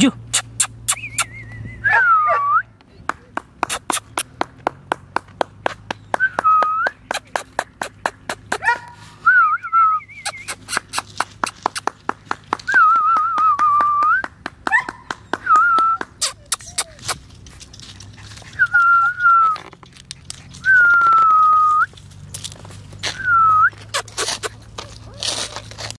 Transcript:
जो